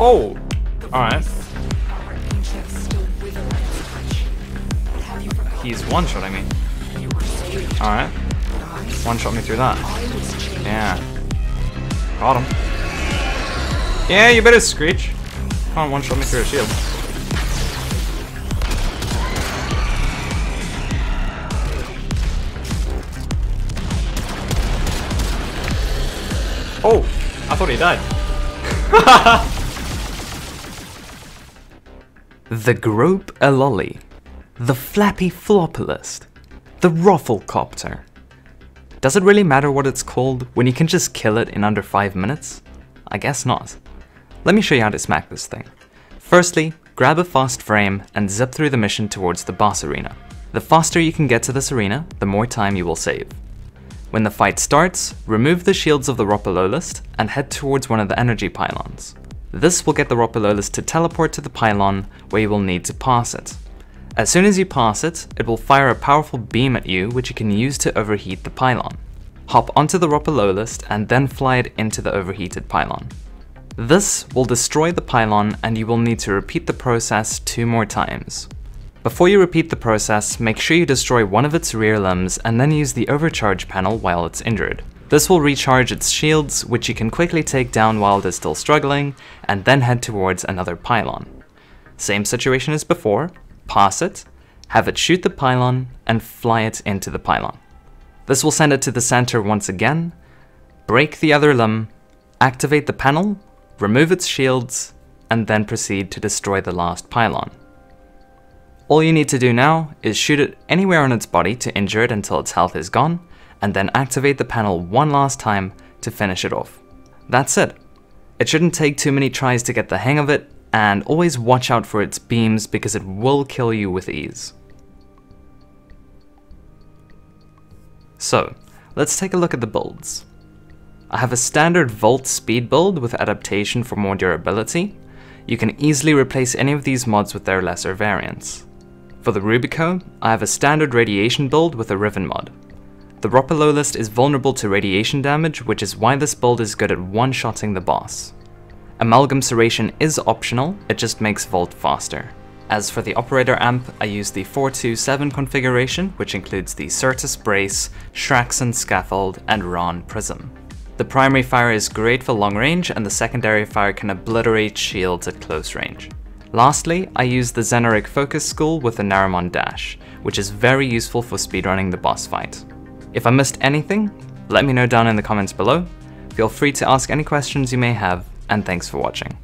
Oh! Alright. He's one shot, I mean. Alright. One-shot me through that. Yeah. Got him. Yeah, you better screech. Come on, one-shot me through a shield. Oh! I thought he died. The Grope Aloli, the Flappy Flopolist, the Rufflecopter. Does it really matter what it's called when you can just kill it in under 5 minutes? I guess not. Let me show you how to smack this thing. Firstly, grab a fast frame and zip through the mission towards the boss arena. The faster you can get to this arena, the more time you will save. When the fight starts, remove the shields of the Ropalolyst and head towards one of the energy pylons. This will get the Ropalolyst to teleport to the pylon where you will need to pass it. As soon as you pass it, it will fire a powerful beam at you which you can use to overheat the pylon. Hop onto the Ropalolyst and then fly it into the overheated pylon. This will destroy the pylon and you will need to repeat the process two more times. Before you repeat the process, make sure you destroy one of its rear limbs and then use the overcharge panel while it's injured. This will recharge its shields, which you can quickly take down while it is still struggling, and then head towards another pylon. Same situation as before, pass it, have it shoot the pylon, and fly it into the pylon. This will send it to the center once again, break the other limb, activate the panel, remove its shields, and then proceed to destroy the last pylon. All you need to do now is shoot it anywhere on its body to injure it until its health is gone, and then activate the panel one last time to finish it off. That's it. It shouldn't take too many tries to get the hang of it, and always watch out for its beams because it will kill you with ease. So, let's take a look at the builds. I have a standard Volt speed build with adaptation for more durability. You can easily replace any of these mods with their lesser variants. For the Rubico, I have a standard radiation build with a Riven mod. The Ropalolyst is vulnerable to radiation damage, which is why this build is good at one-shotting the boss. Amalgam Serration is optional, it just makes Volt faster. As for the operator amp, I use the 427 configuration, which includes the Certus Brace, Shraksun Scaffold, and Rahn Prism. The primary fire is great for long range, and the secondary fire can obliterate shields at close range. Lastly, I use the Zenurik Focus School with the Naramon Dash, which is very useful for speedrunning the boss fight. If I missed anything, let me know down in the comments below. Feel free to ask any questions you may have, and thanks for watching.